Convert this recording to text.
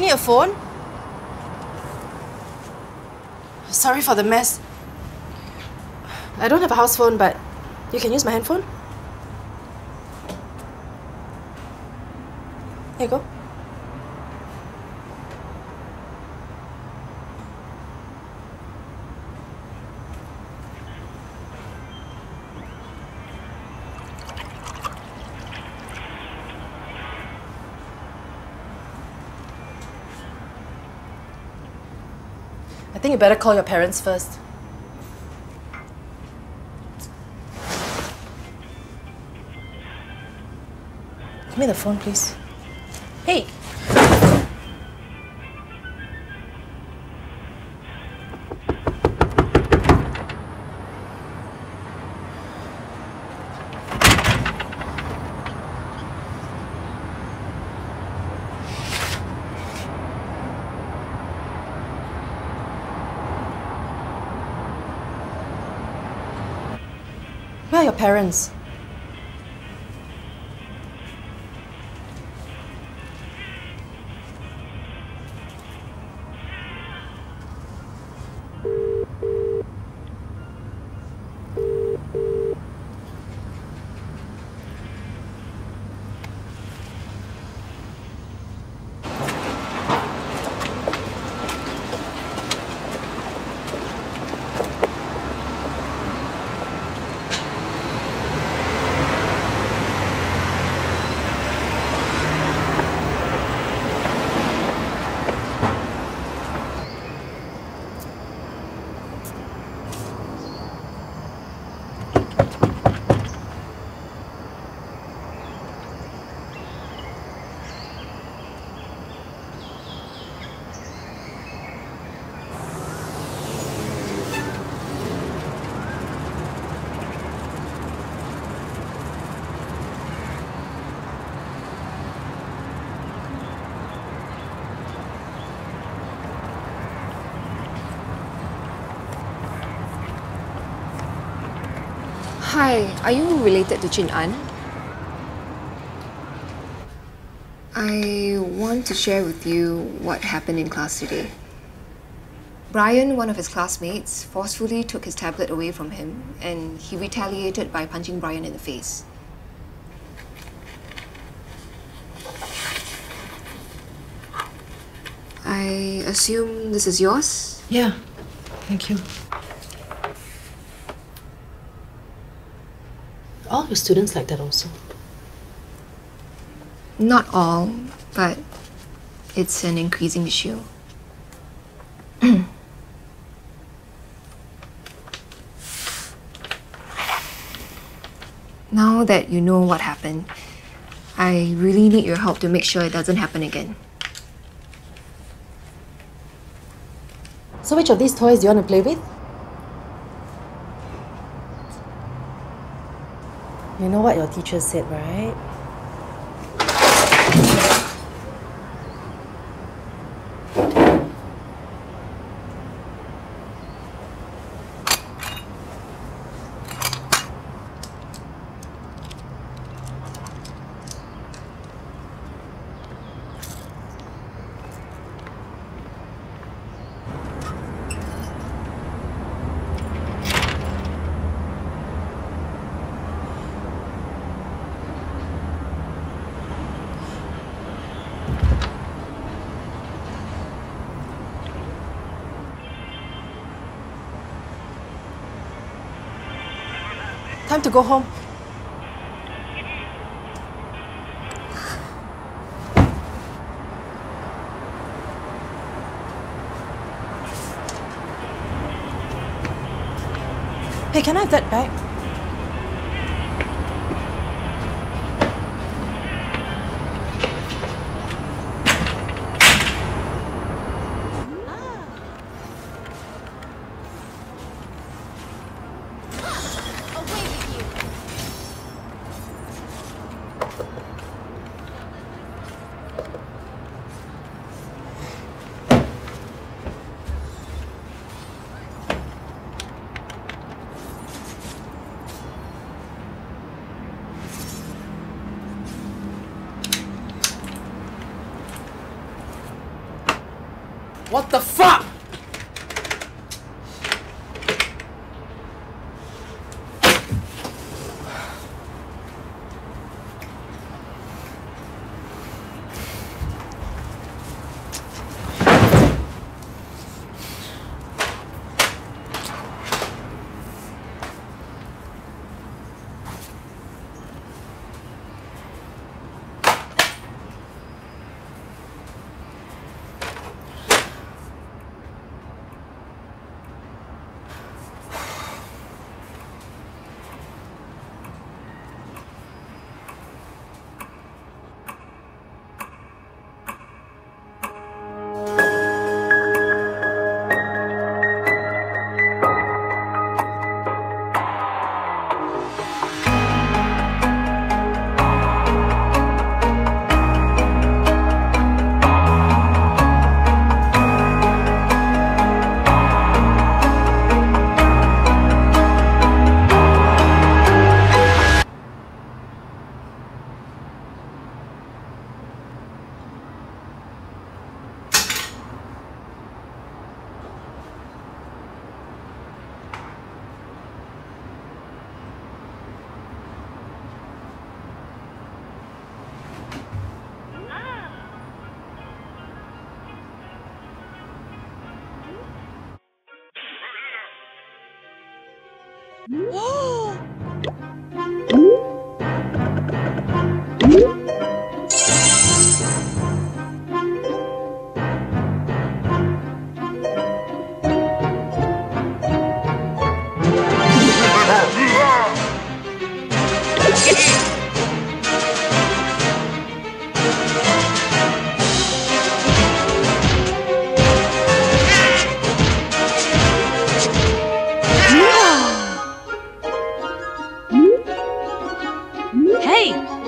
You need a phone? Sorry for the mess. I don't have a house phone, but you can use my handphone. Here you go. I think you better call your parents first. Give me the phone, please. Hey! Are your parents? Hi, are you related to Jun An? I want to share with you what happened in class today. Brian, one of his classmates, forcefully took his tablet away from him and he retaliated by punching Brian in the face. I assume this is yours? Yeah, thank you. Your students like that also. Not all, but it's an increasing issue. now that you know what happened, I really need your help to make sure it doesn't happen again. So which of these toys do you want to play with? You know what your teacher said, right? Time to go home. Hey, can I have that back? What the fuck? Whoa! Hey!